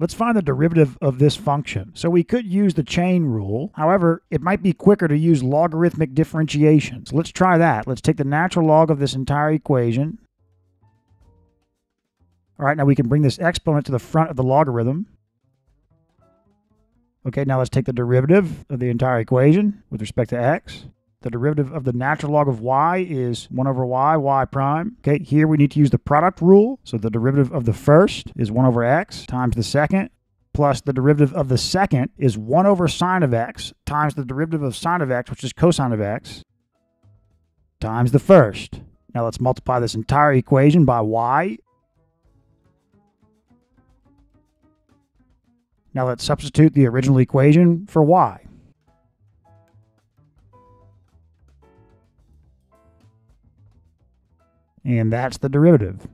Let's find the derivative of this function. So we could use the chain rule. However, it might be quicker to use logarithmic differentiation. So let's try that. Let's take the natural log of this entire equation. All right, now we can bring this exponent to the front of the logarithm. Okay, now let's take the derivative of the entire equation with respect to x. The derivative of the natural log of y is 1 over y, y prime. Okay, here we need to use the product rule. So the derivative of the first is 1 over x times the second, plus the derivative of the second is 1 over sine of x times the derivative of sine of x, which is cosine of x, times the first. Now let's multiply this entire equation by y. Now let's substitute the original equation for y. And that's the derivative.